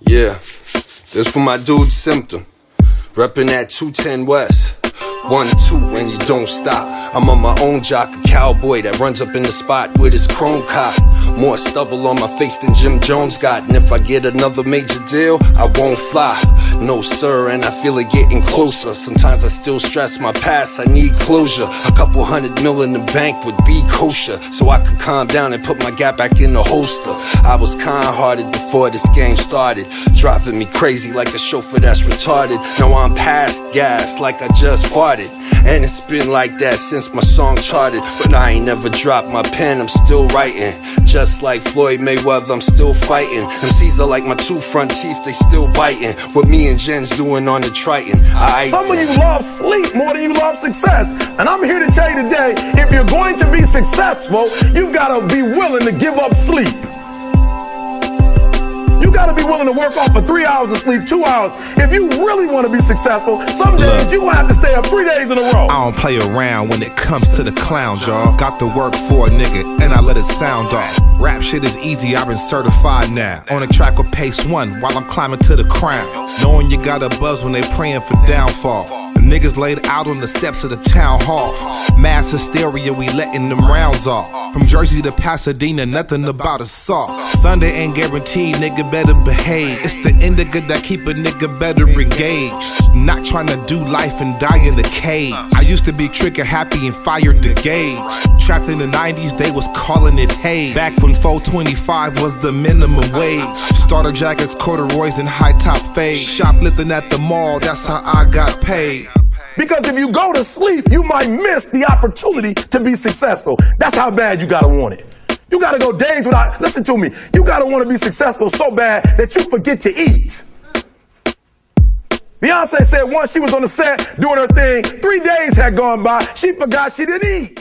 Yeah, this for my dude Symptom. Reppin' that 210 West. One, two, and you don't stop. I'm on my own jock, a cowboy that runs up in the spot with his chrome cock. More stubble on my face than Jim Jones got. And if I get another major deal, I won't fly. No, sir, and I feel it getting closer. Sometimes I still stress my past, I need closure. A couple hundred mil in the bank would be kosher. So I could calm down and put my gap back in the holster. I was kind hearted before this game started. Driving me crazy like a chauffeur that's retarded. Now I'm past gas like I just farted. And it's been like that since my song charted. But I ain't never dropped my pen, I'm still writing. Just like Floyd Mayweather, I'm still fighting. MCs are like my two front teeth, they still biting. What me and Jen's doing on the Triton. I Some of you love sleep more than you love success. And I'm here to tell you today if you're going to be successful, you've got to be willing to give up sleep. Willing to work off for three hours of sleep, two hours. If you really want to be successful, some days you gonna have to stay up three days in a row. I don't play around when it comes to the clown, y'all. Got to work for a nigga, and I let it sound off. Rap shit is easy, I've been certified now. On a track with Pacewon while I'm climbing to the crown. Knowing you got a buzz when they praying for downfall. Niggas laid out on the steps of the town hall. Mass hysteria, we letting them rounds off. From Jersey to Pasadena, nothing about assault. Sunday ain't guaranteed, nigga better behave. It's the indica that keep a nigga better engaged. Not trying to do life and die in the cage. I used to be trigger happy and fired the gauge. Trapped in the 90s, they was calling it hay. Back when 425 was the minimum wage. Starter jackets, corduroys, and high top fades. Shoplifting at the mall, that's how I got paid. Because if you go to sleep, you might miss the opportunity to be successful. That's how bad you gotta want it. You gotta go days without, listen to me, you gotta wanna be successful so bad that you forget to eat. Beyonce said once she was on the set doing her thing, three days had gone by, she forgot she didn't eat.